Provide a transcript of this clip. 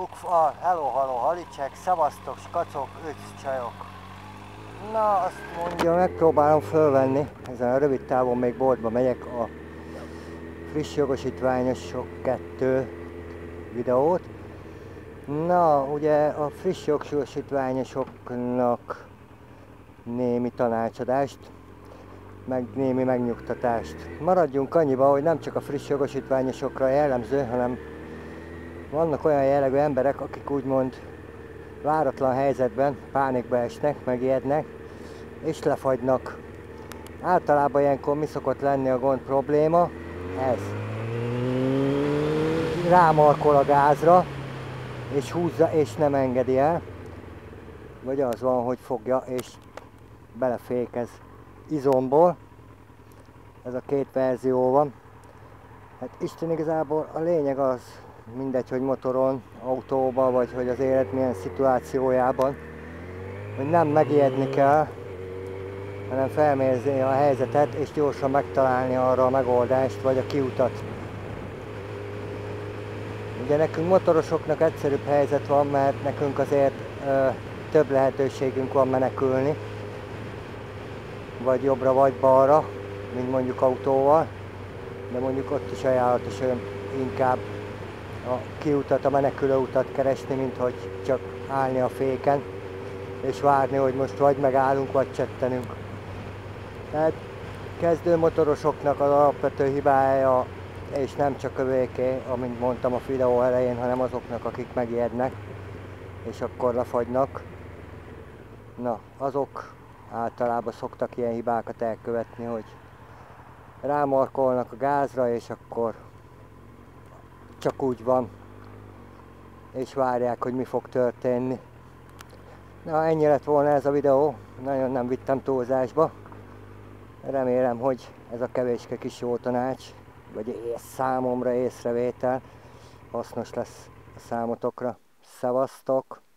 Ukfa, hello, hello, halicek, szavaztok, skacok, csajok. Na, azt mondja, megpróbálom fölvenni, ezen a rövid távon még boltba megyek a friss jogosítványosok kettő videót. Na, ugye a friss jogosítványosoknak némi tanácsadást, meg némi megnyugtatást. Maradjunk annyiba, hogy nem csak a friss jogosítványosokra jellemző, hanem vannak olyan jellegű emberek, akik úgymond váratlan helyzetben pánikba esnek, megijednek, és lefagynak. Általában ilyenkor mi szokott lenni a gond probléma? Ez. Rámarkol a gázra, és húzza, és nem engedi el. Vagy az van, hogy fogja, és belefékez izomból. Ez a két verzió van. Hát Isten igazából a lényeg az, mindegy, hogy motoron, autóban, vagy hogy az élet milyen szituációjában, hogy nem megijedni kell, hanem felmérni a helyzetet, és gyorsan megtalálni arra a megoldást, vagy a kiutat. Ugye nekünk motorosoknak egyszerűbb helyzet van, mert nekünk azért ö, több lehetőségünk van menekülni, vagy jobbra, vagy balra, mint mondjuk autóval, de mondjuk ott is ajánlatos inkább a kiutat, a menekülő utat keresni, mint hogy csak állni a féken, és várni, hogy most vagy megállunk, vagy csettenünk. Tehát kezdő motorosoknak az alapvető hibája, és nem csak övéké, amint mondtam a videó elején, hanem azoknak, akik megijednek, és akkor lefagynak. Na, azok általában szoktak ilyen hibákat elkövetni, hogy rámarkolnak a gázra, és akkor csak úgy van, és várják, hogy mi fog történni. Na, ennyi lett volna ez a videó, nagyon nem vittem túlzásba. Remélem, hogy ez a kevéske kis jó tanács, vagy ész számomra észrevétel hasznos lesz a számotokra. Szevasztok!